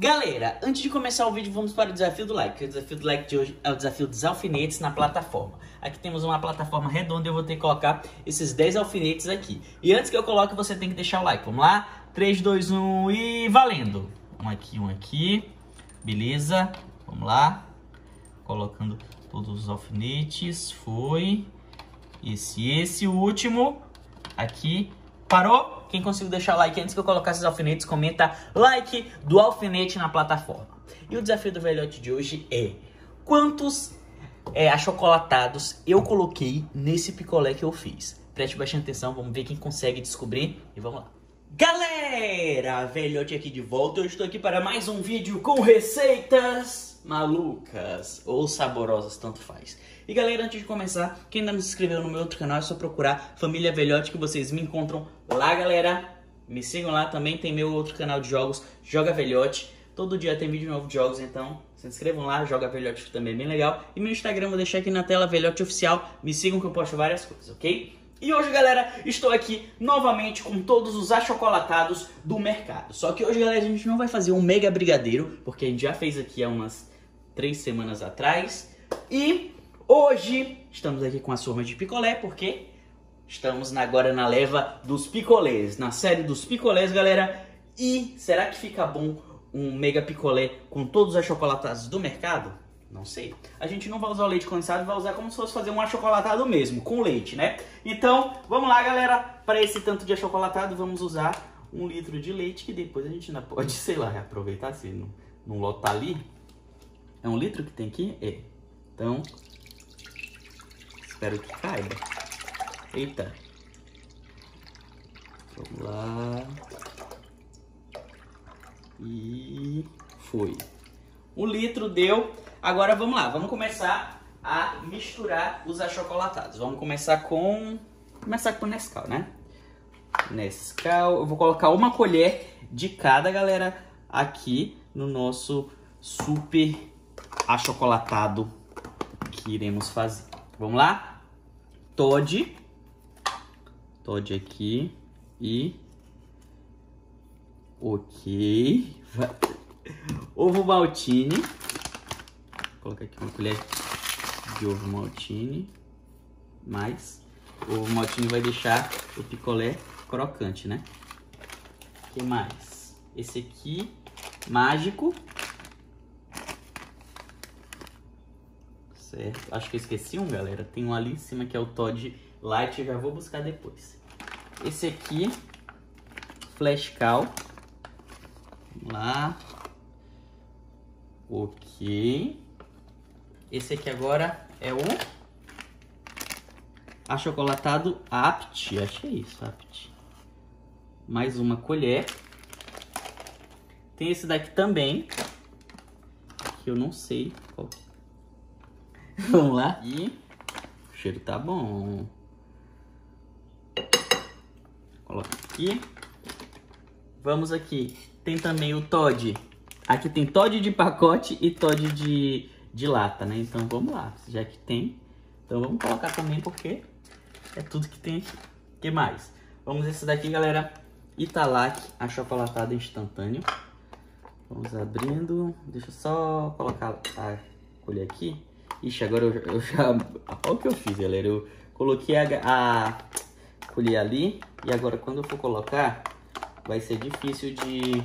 Galera, antes de começar o vídeo, vamos para o desafio do like. O desafio do like de hoje é o desafio dos alfinetes na plataforma. Aqui temos uma plataforma redonda e eu vou ter que colocar esses 10 alfinetes aqui. E antes que eu coloque, você tem que deixar o like. Vamos lá? 3, 2, 1 e valendo! Um aqui, um aqui. Beleza? Vamos lá. Colocando todos os alfinetes. Foi. Esse, esse, o último. Aqui. Parou? Quem conseguiu deixar o like antes que eu colocar esses alfinetes, comenta like do alfinete na plataforma. E o desafio do velhote de hoje é quantos é, achocolatados eu coloquei nesse picolé que eu fiz. Preste bastante atenção, vamos ver quem consegue descobrir e vamos lá. Galera, velhote aqui de volta, eu estou aqui para mais um vídeo com receitas malucas ou saborosas, tanto faz. E galera, antes de começar, quem ainda não se inscreveu no meu outro canal é só procurar Família Velhote que vocês me encontram lá, galera. Me sigam lá também, tem meu outro canal de jogos, Joga Velhote. Todo dia tem vídeo novo de jogos, então se inscrevam lá, Joga Velhote também é bem legal. E meu Instagram vou deixar aqui na tela, Velhote Oficial. Me sigam que eu posto várias coisas, ok? E hoje, galera, estou aqui novamente com todos os achocolatados do mercado. Só que hoje, galera, a gente não vai fazer um mega brigadeiro, porque a gente já fez aqui há umas três semanas atrás. E Hoje estamos aqui com a surma de picolé, porque estamos agora na leva dos picolés, na série dos picolés, galera. E será que fica bom um mega picolé com todos os achocolatados do mercado? Não sei. A gente não vai usar o leite condensado, vai usar como se fosse fazer um achocolatado mesmo, com leite, né? Então, vamos lá, galera. Para esse tanto de achocolatado, vamos usar um litro de leite, que depois a gente ainda pode, sei lá, aproveitar se não, não lotar ali. É um litro que tem aqui? É. Então, Espero que caiba. Eita. Vamos lá. E foi. Um litro deu. Agora vamos lá, vamos começar a misturar os achocolatados. Vamos começar com... Começar com o Nescau, né? Nescau. Eu vou colocar uma colher de cada, galera, aqui no nosso super achocolatado que iremos fazer. Vamos lá? Todd. Todd aqui. E... Ok. Ovo maltine. Colocar aqui uma colher de ovo maltine. Mais. O ovo maltine vai deixar o picolé crocante, né? Que mais? Esse aqui, mágico. Certo. Acho que eu esqueci um, galera. Tem um ali em cima que é o Todd Light. Eu já vou buscar depois. Esse aqui, Flash Cal. Vamos lá. Ok. Esse aqui agora é o achocolatado Apt. Acho que é isso, Apt. Mais uma colher. Tem esse daqui também. Que eu não sei qual Vamos lá. E o cheiro tá bom. Coloca aqui. Vamos aqui. Tem também o Todd. Aqui tem Todd de pacote e Todd de, de lata, né? Então vamos lá. Já que tem. Então vamos colocar também porque é tudo que tem aqui. O que mais? Vamos esse daqui, galera. Italac, achocolatado instantâneo. Vamos abrindo. Deixa eu só colocar a colher aqui. Ixi, agora eu, eu já... Olha o que eu fiz, galera. Eu coloquei a, a colher ali. E agora quando eu for colocar, vai ser difícil de...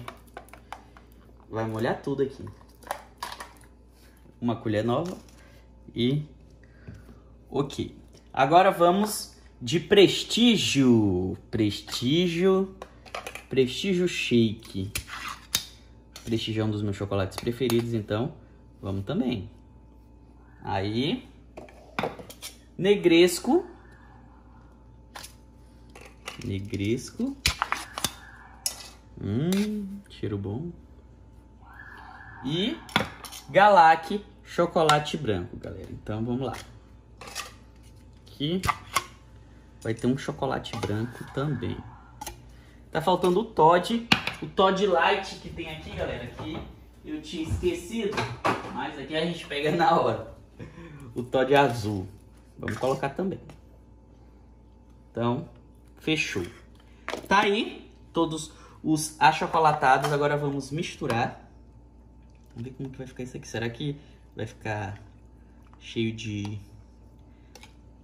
Vai molhar tudo aqui. Uma colher nova. E... Ok. Agora vamos de prestígio. Prestígio. Prestígio shake. Prestígio é um dos meus chocolates preferidos, então vamos também. Aí, negresco. Negresco. Hum, cheiro bom. E Galac chocolate branco, galera. Então, vamos lá. Aqui vai ter um chocolate branco também. Tá faltando o Todd. O Todd Light que tem aqui, galera. Aqui eu tinha esquecido. Mas aqui a gente pega na hora o Todd azul. Vamos colocar também. Então, fechou. Tá aí todos os achocolatados. Agora vamos misturar. Vamos ver como que vai ficar isso aqui. Será que vai ficar cheio de...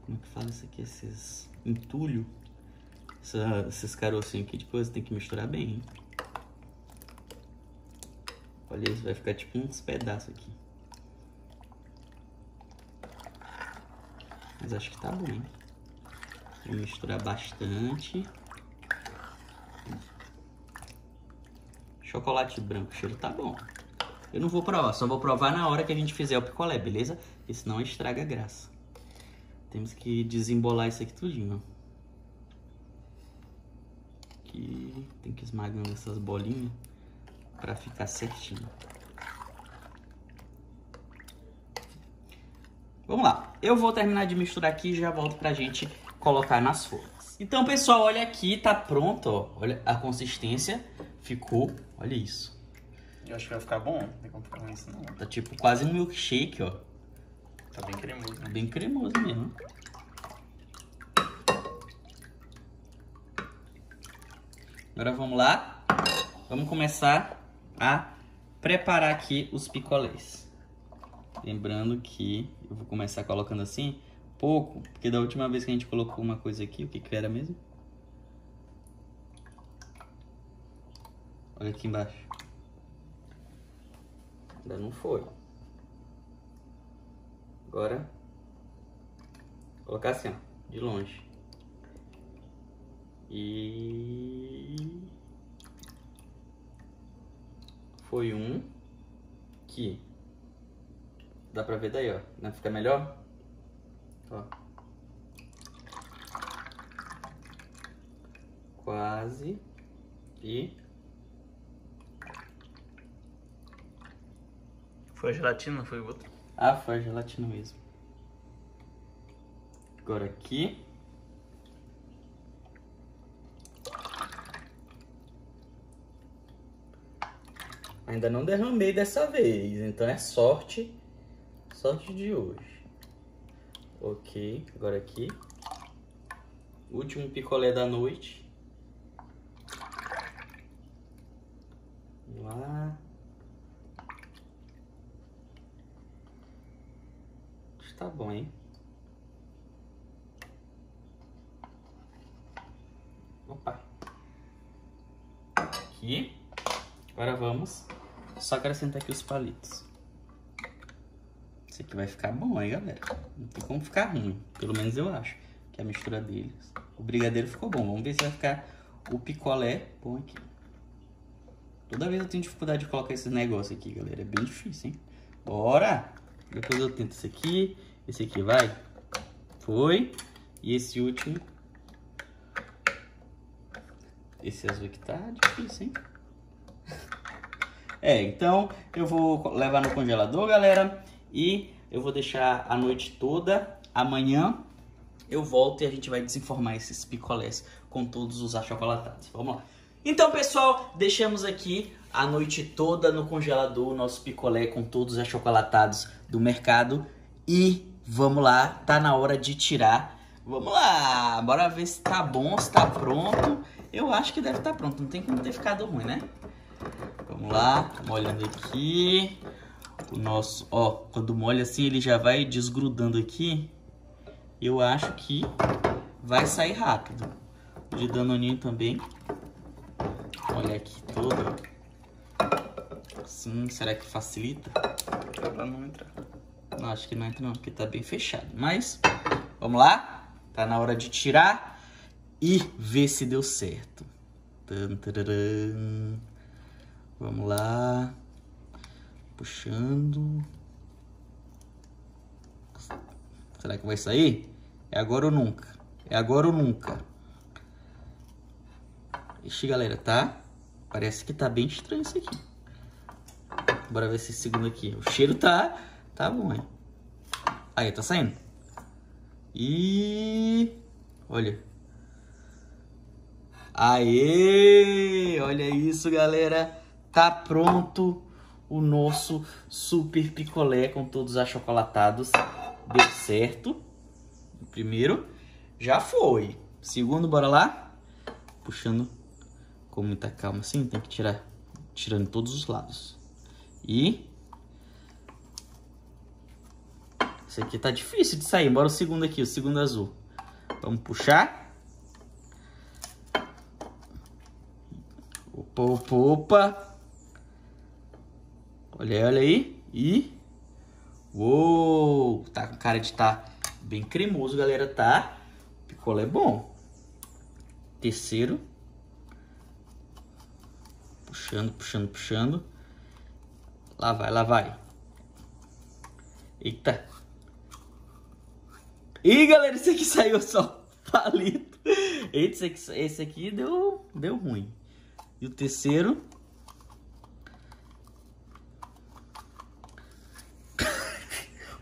Como é que fala isso aqui? Esses entulho? Essa, esses carocinhos aqui depois tem que misturar bem, hein? Olha isso, vai ficar tipo uns pedaços aqui. Mas acho que tá bom, hein? Vou misturar bastante. Chocolate branco, o cheiro tá bom. Eu não vou provar, só vou provar na hora que a gente fizer o picolé, beleza? Porque senão estraga a graça. Temos que desembolar isso aqui tudinho, ó. Aqui tem que esmagando essas bolinhas para ficar certinho. Vamos lá. Eu vou terminar de misturar aqui e já volto pra gente colocar nas formas. Então, pessoal, olha aqui, tá pronto, ó. Olha a consistência. Ficou, olha isso. Eu acho que vai ficar bom, não tem como ficar isso não. Tá tipo quase um milkshake, ó. Tá bem cremoso, né? Bem cremoso mesmo. Agora vamos lá. Vamos começar a preparar aqui os picolés. Lembrando que eu vou começar colocando assim, pouco, porque da última vez que a gente colocou uma coisa aqui, o que que era mesmo? Olha aqui embaixo. Ainda não foi. Agora, colocar assim, ó, de longe. E foi um que dá pra ver daí, ó, não fica melhor? Ó. Quase e Foi a gelatina, foi o outro? Ah, foi a gelatina mesmo. Agora aqui. Ainda não derramei dessa vez, então é sorte. Sorte de hoje. Ok, agora aqui. Último picolé da noite. Vamos lá. Tá bom, hein? Opa. Aqui. Agora vamos só acrescentar aqui os palitos. Esse aqui vai ficar bom, hein, galera? Não tem como ficar ruim. Pelo menos eu acho. Que a mistura deles. O brigadeiro ficou bom. Vamos ver se vai ficar o picolé bom aqui. Toda vez eu tenho dificuldade de colocar esse negócio aqui, galera. É bem difícil, hein? Bora! Depois eu tento esse aqui. Esse aqui vai. Foi. E esse último. Esse azul aqui tá difícil, hein? É, então eu vou levar no congelador, galera. E eu vou deixar a noite toda. Amanhã eu volto e a gente vai desenformar esses picolés com todos os achocolatados. Vamos lá. Então, pessoal, deixamos aqui a noite toda no congelador o nosso picolé com todos os achocolatados do mercado. E vamos lá, tá na hora de tirar. Vamos lá, bora ver se tá bom, se tá pronto. Eu acho que deve estar tá pronto, não tem como ter ficado ruim, né? Vamos lá, molhando aqui. O nosso, ó, quando molha assim, ele já vai desgrudando aqui. Eu acho que vai sair rápido. De danoninho também. Olha aqui todo. Sim, será que facilita? Pra não entrar. Não, acho que não entra não, porque tá bem fechado. Mas, vamos lá. Tá na hora de tirar e ver se deu certo. Vamos lá. Puxando. Será que vai sair? É agora ou nunca? É agora ou nunca? Ixi, galera, tá? Parece que tá bem estranho isso aqui. Bora ver esse segundo aqui. O cheiro tá, tá bom, hein? Aí, tá saindo. E... Olha. Aê! Olha isso, galera. Tá pronto o nosso super picolé com todos achocolatados. Deu certo. O primeiro já foi. Segundo, bora lá? Puxando com muita calma assim, tem que tirar tirando todos os lados. E... Esse aqui tá difícil de sair. Bora o segundo aqui, o segundo azul. Vamos puxar. Opa, opa, opa. Olha, olha aí. E... Uou! Tá com cara de tá bem cremoso, galera, tá? Picolé é bom. Terceiro. Puxando, puxando, puxando. Lá vai, lá vai. Eita. Ih, galera, esse aqui saiu só palito. Esse aqui, esse aqui deu, deu ruim. E o terceiro...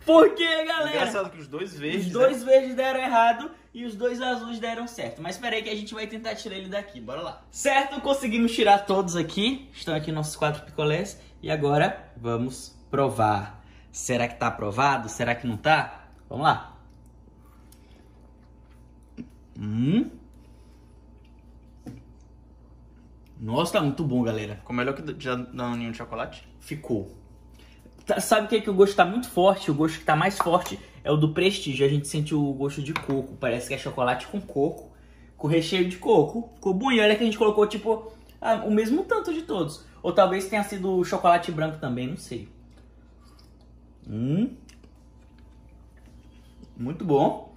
Por que, galera? Engraçado que os dois verdes. Os dois né? verdes deram errado e os dois azuis deram certo. Mas espera aí que a gente vai tentar tirar ele daqui. Bora lá. Certo, conseguimos tirar todos aqui. Estão aqui nossos quatro picolés. E agora vamos provar. Será que tá aprovado? Será que não tá? Vamos lá. Hum. Nossa, tá muito bom, galera. Ficou melhor que já daninho de chocolate? Ficou. Tá, sabe o que, é que o gosto tá muito forte? O gosto que tá mais forte é o do Prestige. A gente sente o gosto de coco. Parece que é chocolate com coco, com recheio de coco. Ficou bom. E olha que a gente colocou, tipo, o mesmo tanto de todos. Ou talvez tenha sido chocolate branco também, não sei. Hum. Muito bom.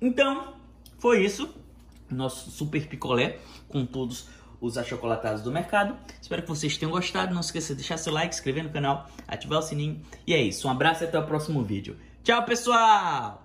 Então, foi isso. Nosso super picolé com todos os achocolatados do mercado. Espero que vocês tenham gostado. Não esqueça de deixar seu like, inscrever no canal, ativar o sininho. E é isso. Um abraço e até o próximo vídeo. Tchau, pessoal!